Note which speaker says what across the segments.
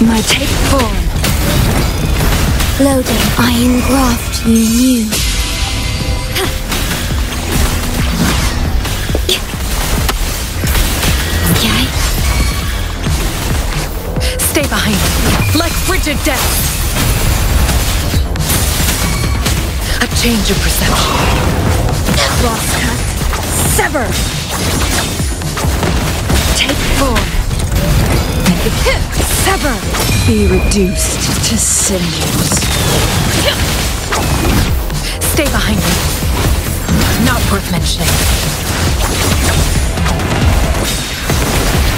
Speaker 1: My take form.
Speaker 2: Loading. I engraft you new. Okay.
Speaker 1: Stay behind like frigid death. A change of perception.
Speaker 2: Crosscut. Sever.
Speaker 1: Take form. Make it hit. Sever.
Speaker 3: Be reduced to cinders.
Speaker 1: Stay behind me. Not worth mentioning.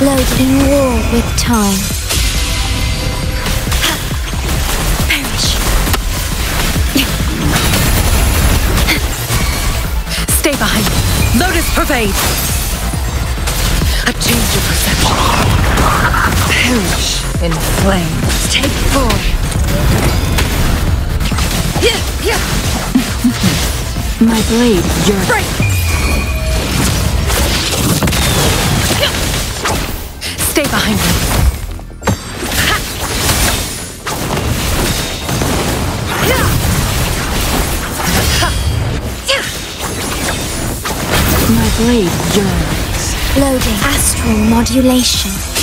Speaker 2: Loading war with time. Perish.
Speaker 1: Stay behind me. Lotus pervade. A change of perception.
Speaker 3: In flames.
Speaker 1: Take form.
Speaker 3: My blade yearns.
Speaker 1: Break. Stay behind me.
Speaker 3: My blade yearns.
Speaker 2: Loading. Astral modulation.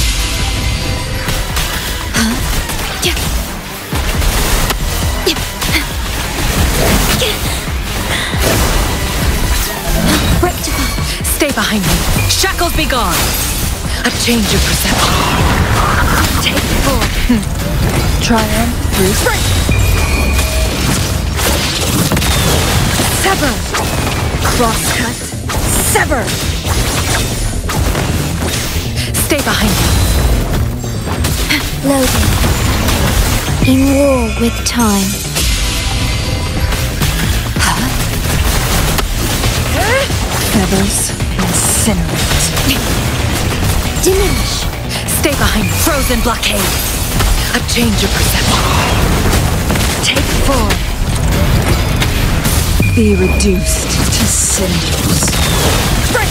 Speaker 1: Behind me. Shackles be gone. A change of perception. Take form.
Speaker 3: Triumph through
Speaker 1: Break. Sever.
Speaker 2: Crosscut. Sever.
Speaker 1: Stay behind me.
Speaker 2: Loading. In war with time.
Speaker 3: feathers incinerate.
Speaker 2: Diminish.
Speaker 1: Stay behind. Frozen blockade. A change of perception. Take form.
Speaker 3: Be reduced to cinders.
Speaker 1: Break.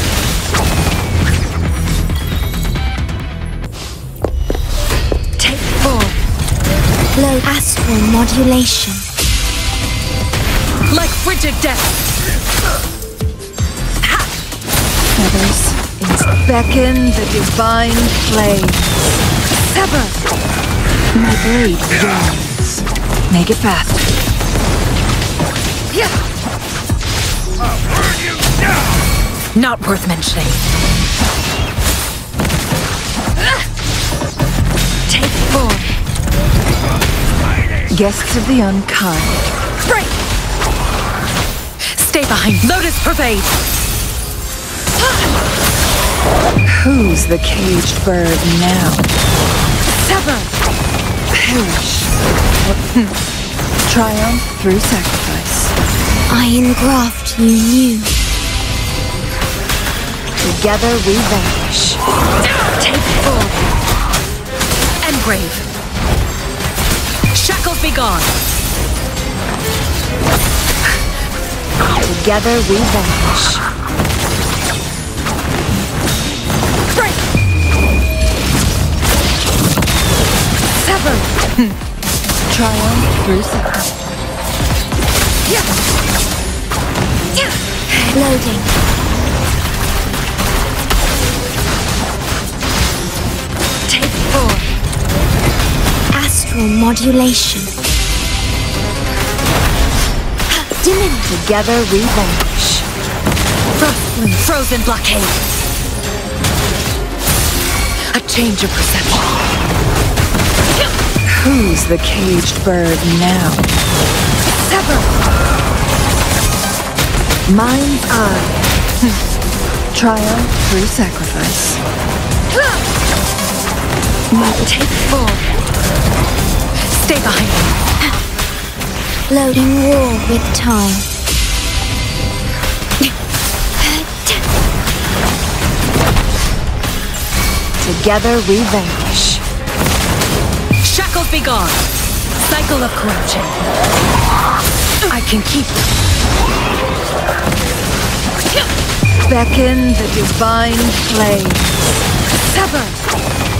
Speaker 1: Take form.
Speaker 2: Load astral modulation.
Speaker 1: Like frigid death.
Speaker 3: Beckon the divine flame.
Speaker 1: Sever.
Speaker 3: My blade yearns. Make it fast yeah burn you faster.
Speaker 1: Not worth mentioning. Take form.
Speaker 3: Guests of the unkind.
Speaker 1: Break. Stay behind. Lotus pervade.
Speaker 3: Who's the caged bird now?
Speaker 1: Sever.
Speaker 3: Perish. Triumph through sacrifice.
Speaker 2: I engraft you new.
Speaker 3: Together we vanish.
Speaker 1: Take form. Engrave. Shackles be gone.
Speaker 3: Together we vanish. Triumph through sacrifice.
Speaker 2: Loading.
Speaker 1: Take form.
Speaker 2: Astral modulation. Diminish.
Speaker 3: Together we vanish.
Speaker 1: Frozen, frozen blockade. A change of perception.
Speaker 3: Who's the caged bird now?
Speaker 1: Sever.
Speaker 3: Mind's eye. Triumph through sacrifice.
Speaker 1: Take form. Stay behind me.
Speaker 2: Loading war with time.
Speaker 3: Together we vanish.
Speaker 1: Shackles be gone. Cycle of corruption. I can keep
Speaker 3: Beckon the divine flame.
Speaker 1: Sever.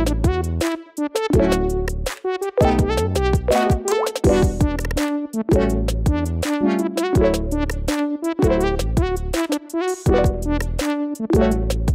Speaker 4: Thank